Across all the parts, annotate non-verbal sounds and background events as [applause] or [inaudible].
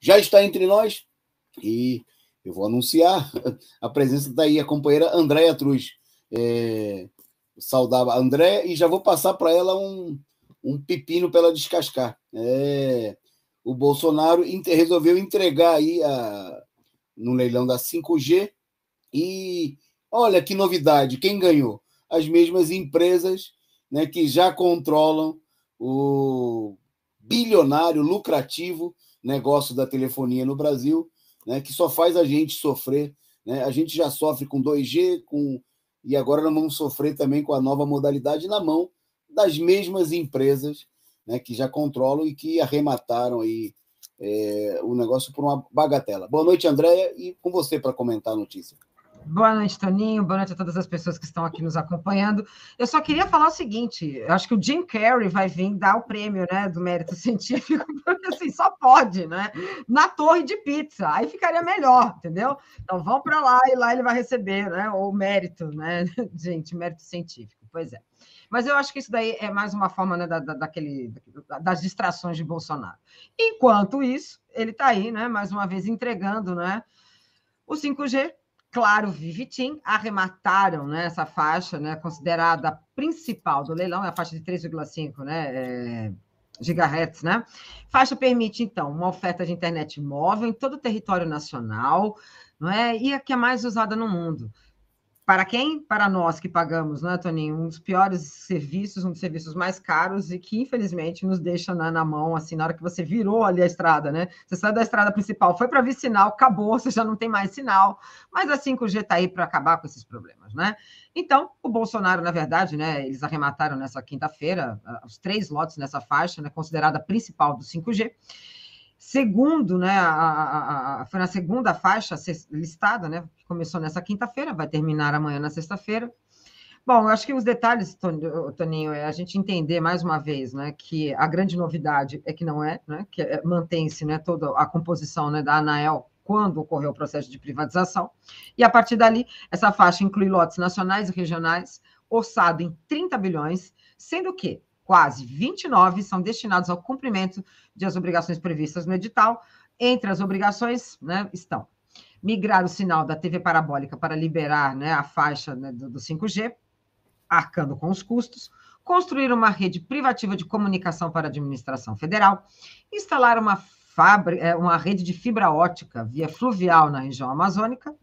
já está entre nós e eu vou anunciar [laughs] a presença daí a companheira Andréia Truz. É, saudar a Andréia e já vou passar para ela um, um pepino para ela descascar. É, o Bolsonaro resolveu entregar aí a, no leilão da 5G e olha que novidade, quem ganhou? As mesmas empresas né, que já controlam o bilionário, lucrativo negócio da telefonia no Brasil, né, que só faz a gente sofrer. Né? A gente já sofre com 2G, com e agora nós vamos sofrer também com a nova modalidade na mão das mesmas empresas né, que já controlam e que arremataram aí é, o negócio por uma bagatela. Boa noite, Andréia, e com você para comentar a notícia. Boa noite, Toninho. Boa noite a todas as pessoas que estão aqui nos acompanhando. Eu só queria falar o seguinte: acho que o Jim Carrey vai vir dar o prêmio né, do mérito [laughs] científico, porque assim, só pode, né? Na torre de pizza. Aí ficaria melhor, entendeu? Então vão para lá e lá ele vai receber né, o mérito, né? [laughs] Gente, mérito científico. Pois é. Mas eu acho que isso daí é mais uma forma né, da, da, daquele, das distrações de Bolsonaro. Enquanto isso, ele está aí, né, mais uma vez, entregando né, o 5G Claro, Vivitim arremataram né, essa faixa, né, considerada a principal do leilão, é a faixa de 3,5 né, é, gigahertz. Né? Faixa permite, então, uma oferta de internet móvel em todo o território nacional, não é? e a que é mais usada no mundo. Para quem? Para nós que pagamos, né, Toninho? Um dos piores serviços, um dos serviços mais caros e que, infelizmente, nos deixa na, na mão, assim, na hora que você virou ali a estrada, né? Você sai da estrada principal, foi para ver sinal, acabou, [laughs] você já não tem mais sinal. Mas a 5G está aí para acabar com esses problemas, né? Então, o Bolsonaro, na verdade, né, eles arremataram nessa quinta-feira os três lotes nessa faixa, né, considerada principal do 5G. Segundo, né, a, a, a, foi na segunda faixa listada, né, que começou nessa quinta-feira, vai terminar amanhã na sexta-feira. Bom, eu acho que os detalhes, Toninho, é a gente entender mais uma vez, né, que a grande novidade é que não é, né, que é, mantém-se, né, toda a composição, né, da Anael quando ocorreu o processo de privatização. E a partir dali, essa faixa inclui lotes nacionais e regionais, orçado em 30 bilhões, sendo que quase 29 são destinados ao cumprimento de as obrigações previstas no edital. Entre as obrigações né, estão migrar o sinal da TV parabólica para liberar né, a faixa né, do, do 5G, arcando com os custos, construir uma rede privativa de comunicação para a administração federal, instalar uma, é, uma rede de fibra ótica via fluvial na região amazônica,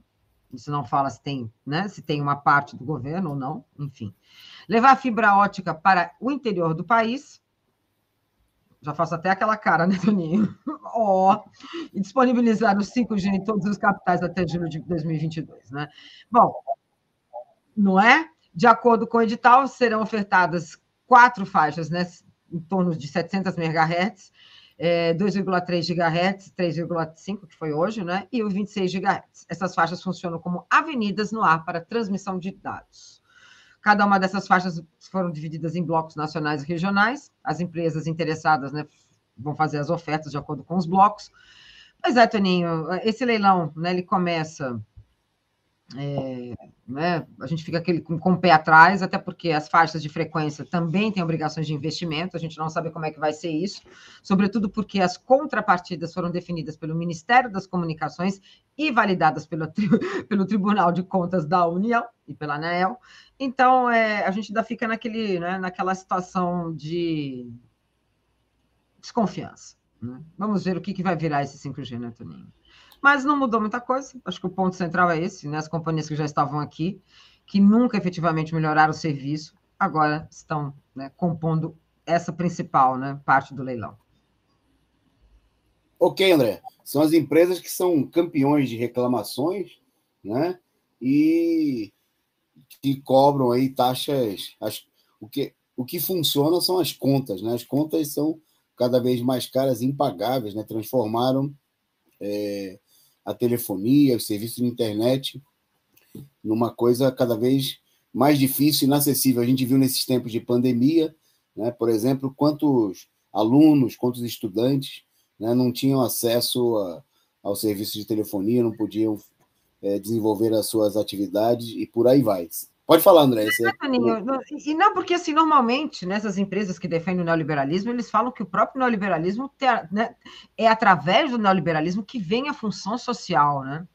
isso não fala se tem, né, se tem uma parte do governo ou não, enfim levar fibra ótica para o interior do país. Já faço até aquela cara, né, Toninho? [laughs] Ó, oh, e disponibilizar o 5G em todos os capitais até julho de 2022, né? Bom, não é? De acordo com o edital, serão ofertadas quatro faixas, né, em torno de 700 MHz, é, 2,3 GHz, 3,5 que foi hoje, né, e o 26 GHz. Essas faixas funcionam como avenidas no ar para transmissão de dados. Cada uma dessas faixas foram divididas em blocos nacionais e regionais. As empresas interessadas né, vão fazer as ofertas de acordo com os blocos. Pois é, Toninho, esse leilão, né, ele começa é, né, a gente fica aquele, com, com o pé atrás, até porque as faixas de frequência também têm obrigações de investimento, a gente não sabe como é que vai ser isso, sobretudo porque as contrapartidas foram definidas pelo Ministério das Comunicações e validadas pelo, [laughs] pelo Tribunal de Contas da União e pela ANEEL. Então, é, a gente ainda fica naquele, né, naquela situação de desconfiança. Né? Vamos ver o que, que vai virar esse 5G, né, Toninho? Mas não mudou muita coisa. Acho que o ponto central é esse, né? As companhias que já estavam aqui, que nunca efetivamente melhoraram o serviço, agora estão né, compondo essa principal né, parte do leilão. Ok, André. São as empresas que são campeões de reclamações, né? E que cobram aí taxas. As, o, que, o que funciona são as contas, né? As contas são cada vez mais caras, impagáveis, né? Transformaram é, a telefonia, o serviço de internet, numa coisa cada vez mais difícil e inacessível. A gente viu nesses tempos de pandemia, né, por exemplo, quantos alunos, quantos estudantes né, não tinham acesso a, ao serviço de telefonia, não podiam é, desenvolver as suas atividades e por aí vai. Pode falar, André. Você... E não, porque assim, normalmente, nessas empresas que defendem o neoliberalismo, eles falam que o próprio neoliberalismo né, é através do neoliberalismo que vem a função social, né?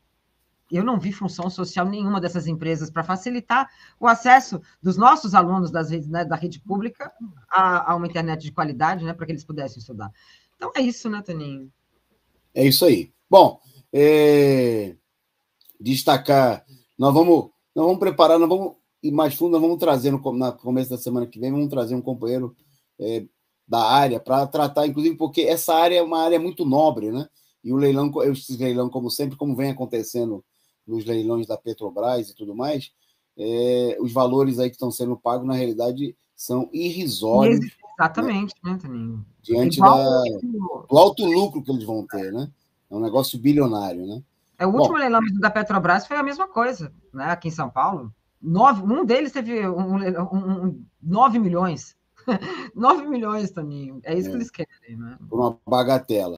Eu não vi função social nenhuma dessas empresas para facilitar o acesso dos nossos alunos das redes, né, da rede pública a, a, uma internet de qualidade, né, para que eles pudessem estudar. Então é isso, né, Toninho? É isso aí. Bom, é... destacar, nós vamos, nós vamos preparar, nós vamos ir mais fundo, nós vamos trazer no, no começo da semana que vem, vamos trazer um companheiro é, da área para tratar, inclusive, porque essa área é uma área muito nobre, né? E o leilão, esse leilão, como sempre, como vem acontecendo nos leilões da Petrobras e tudo mais, é, os valores aí que estão sendo pagos, na realidade, são irrisórios. Exatamente, né, Toninho? Diante da, do alto lucro que eles vão ter, né? É um negócio bilionário, né? É, o último Bom, leilão da Petrobras foi a mesma coisa, né? Aqui em São Paulo. Nove, um deles teve um, um, um 9 milhões. [laughs] 9 milhões, Toninho. É isso é, que eles querem, né? Uma bagatela.